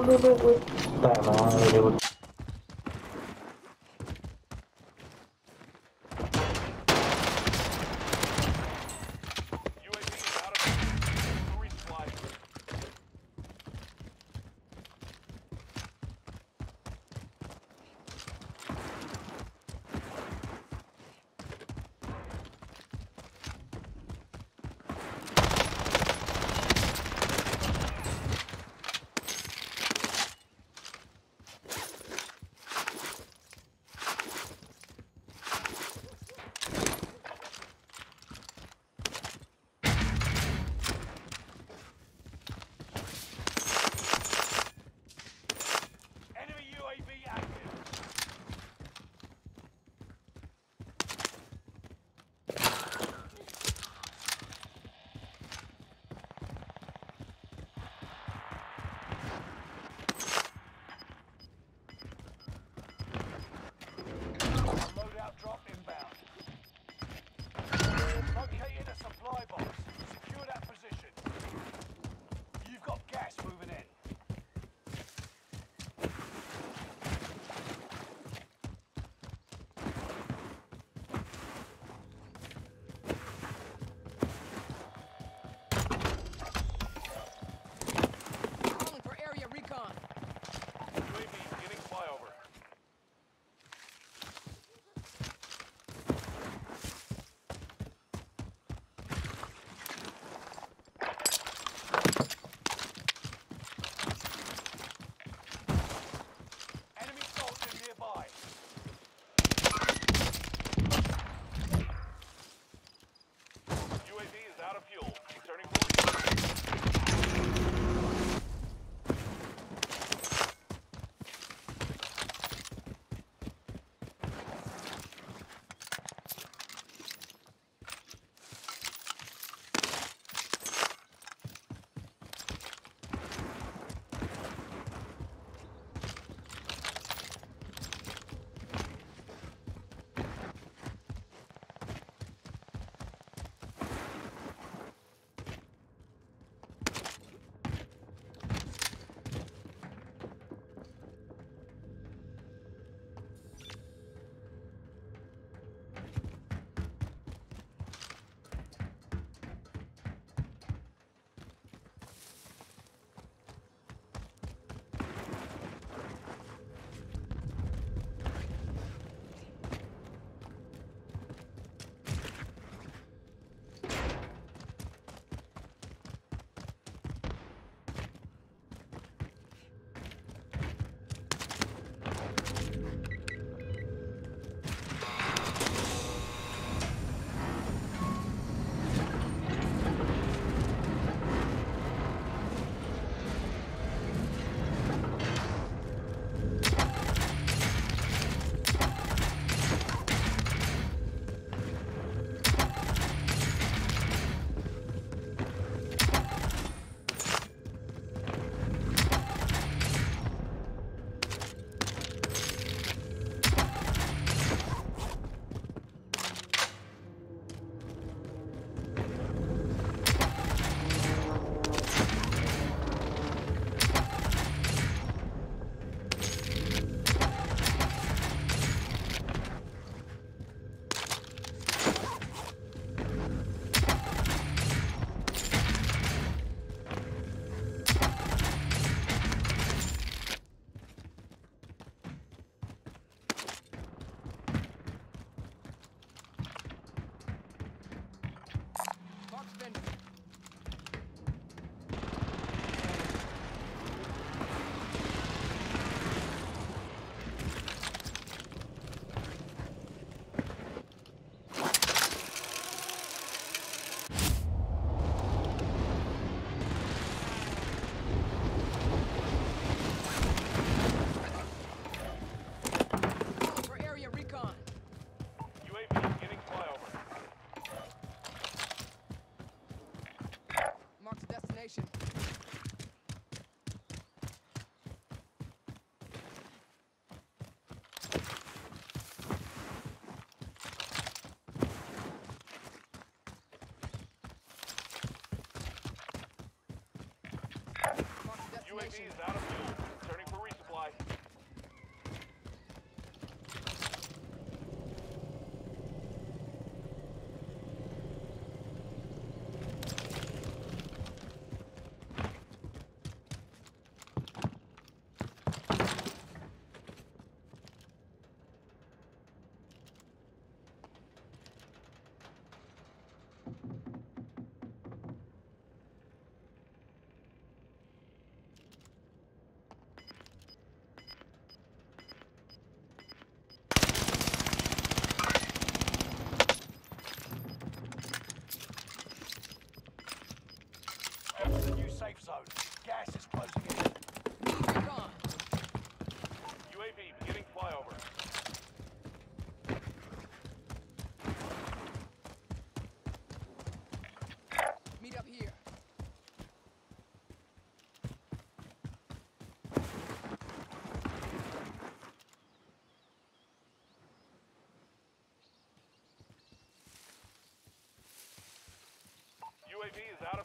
不不不不 buat. Marks UAV destination. is out of fuel. safe zone. Gas is closing in. Recon. UAV beginning flyover. Meet up here. UAV is out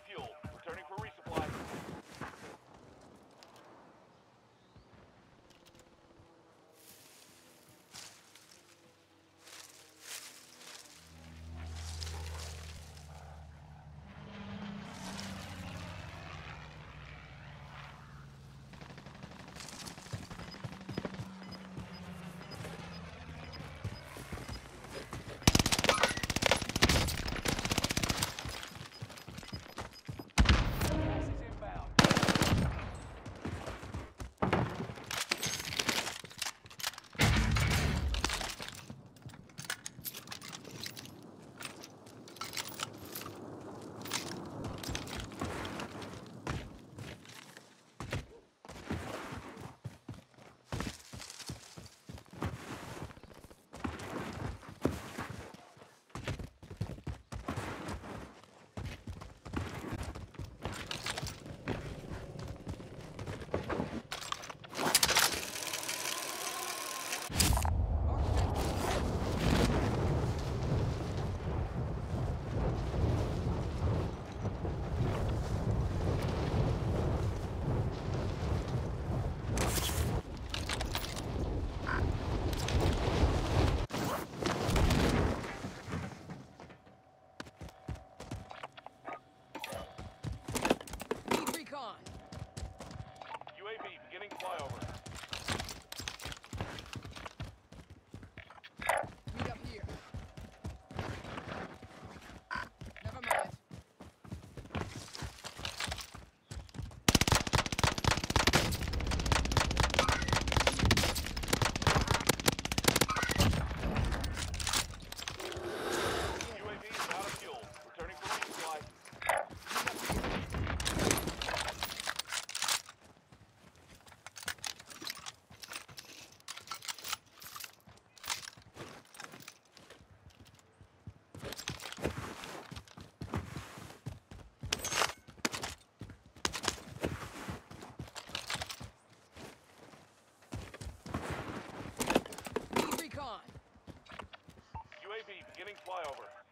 flyover.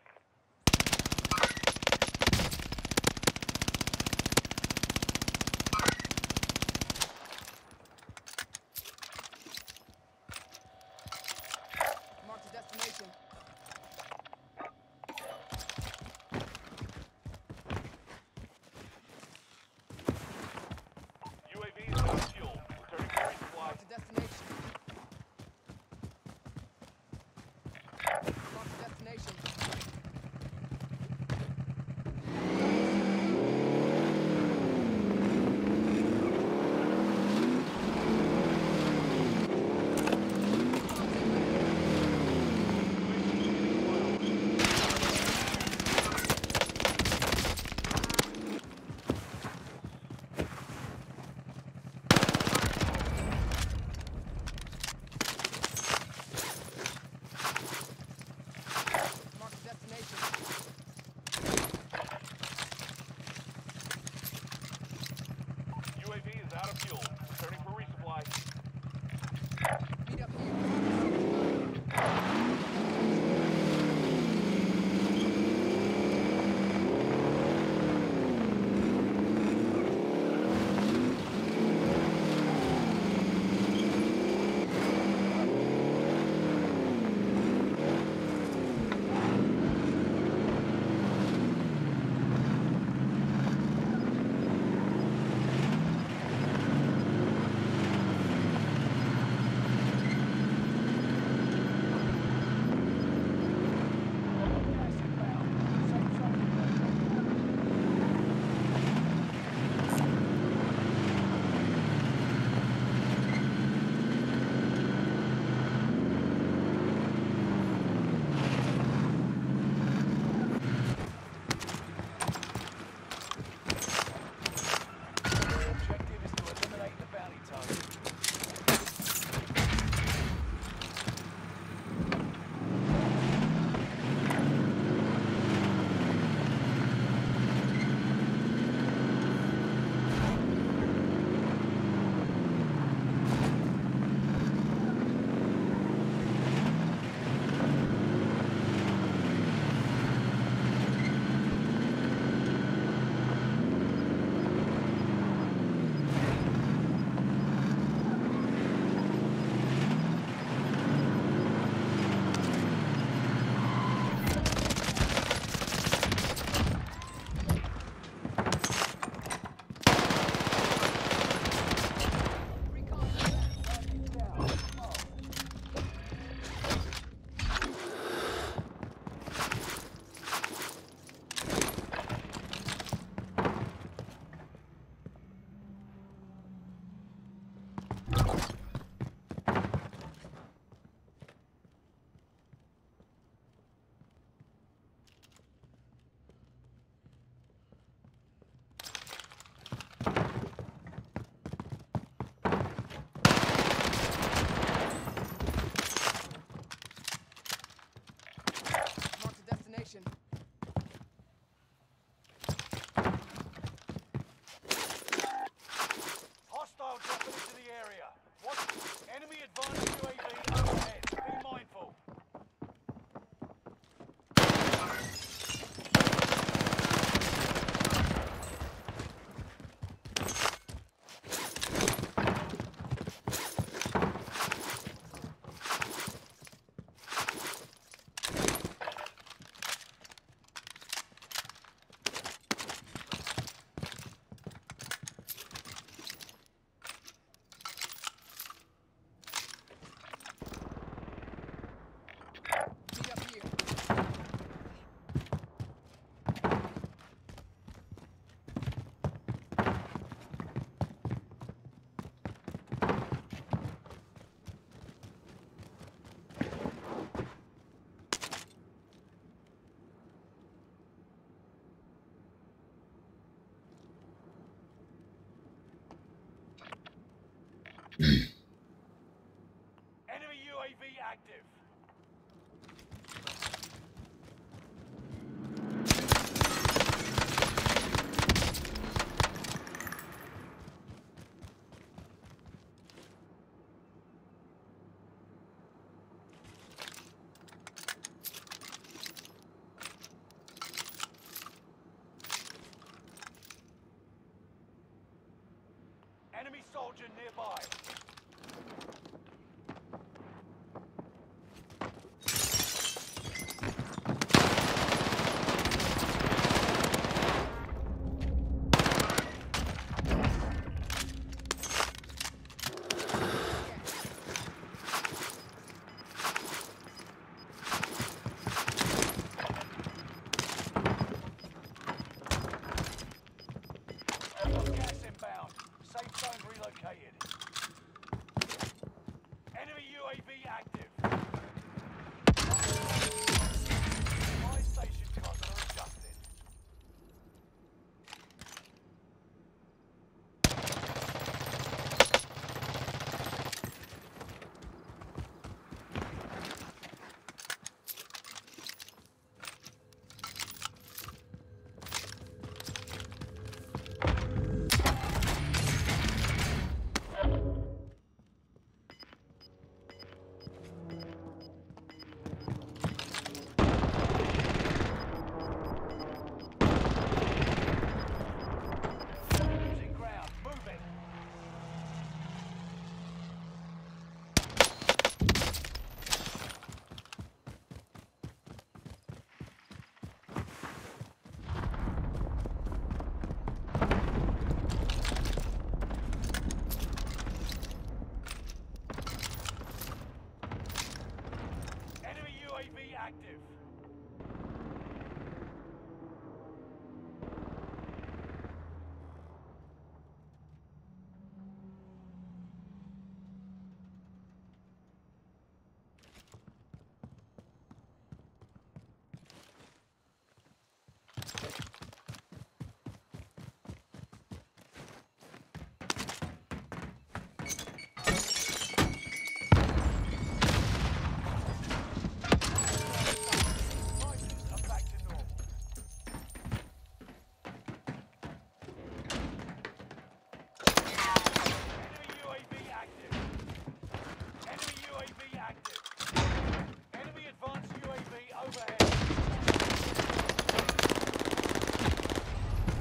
Enemy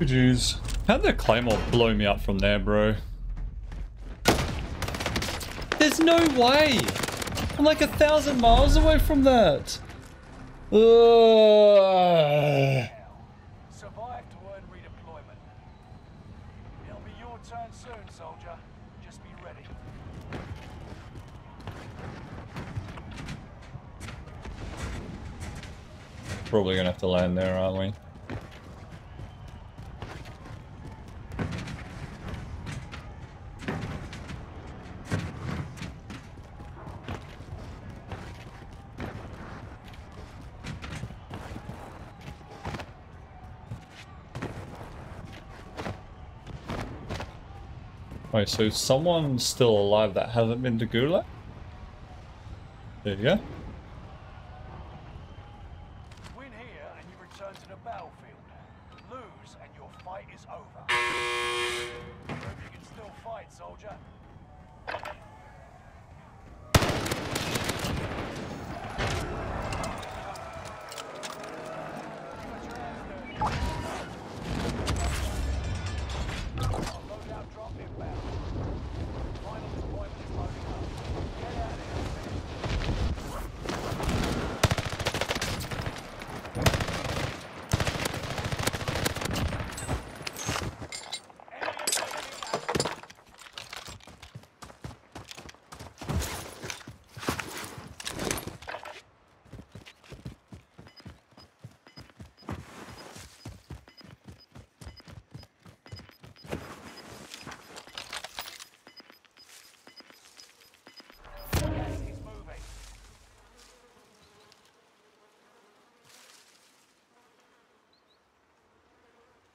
Jeez. How'd the Claymore blow me up from there, bro? There's no way! I'm like a thousand miles away from that! Ugh. Survive to earn redeployment. It'll be your turn soon, soldier. Just be ready. Probably gonna have to land there, aren't we? So someone's still alive that hasn't been to Gulag? There you go.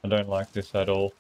I don't like this at all.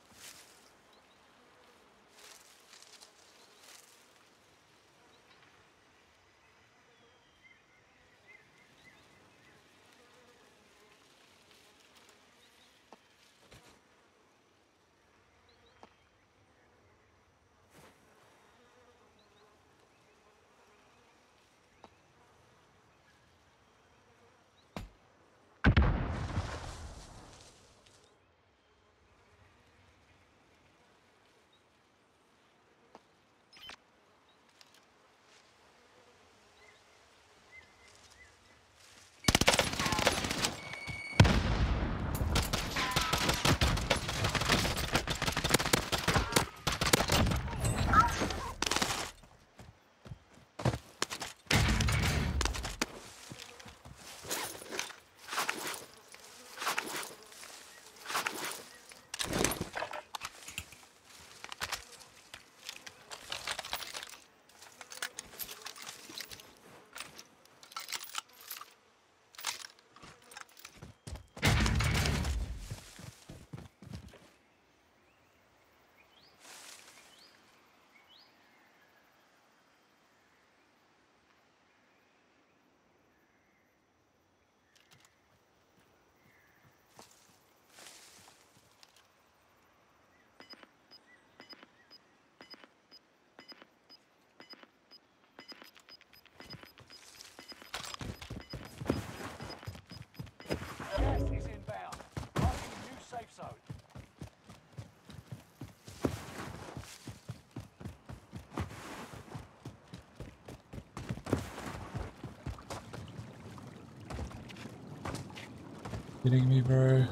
Kidding me, bro?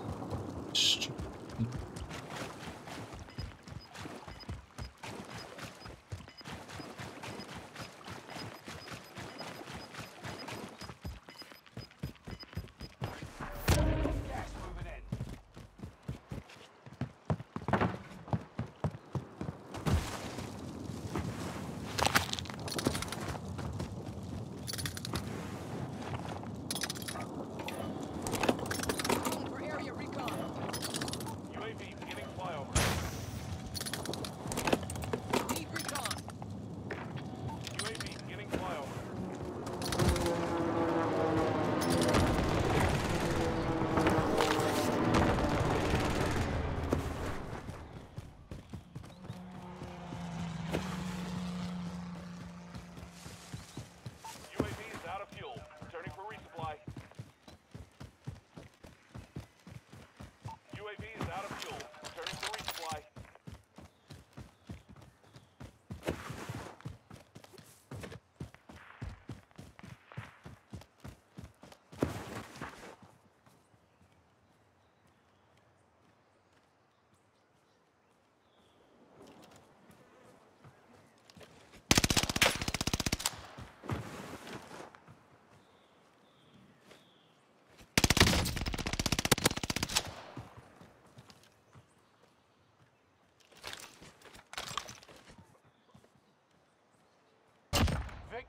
Stupid.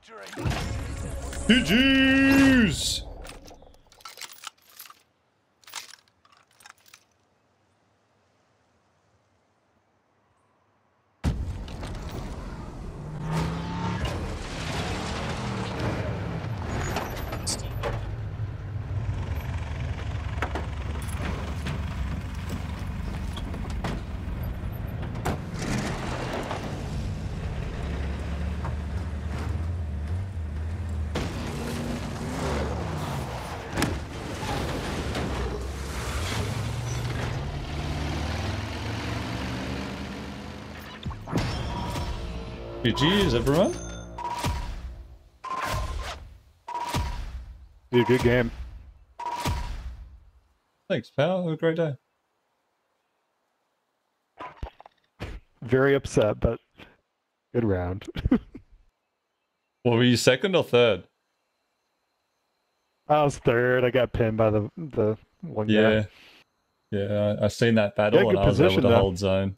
Victory. GG's! GG's, everyone. Good game. Thanks, pal. Have a great day. Very upset, but good round. What were you, second or third? I was third. I got pinned by the the one Yeah. guy. Yeah, I, I seen that battle Yeah, and I was able position, to though. hold zone.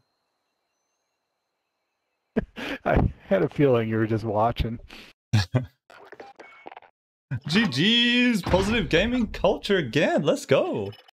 I had a feeling you were just watching. GG's! Positive gaming culture again. Let's go.